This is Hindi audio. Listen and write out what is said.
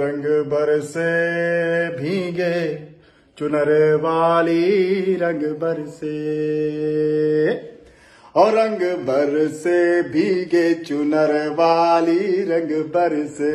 रंग बरसे भीगे, चुनर वाली रंग बरसे और रंग बरसे भीगे, चुनर वाली रंग बरसे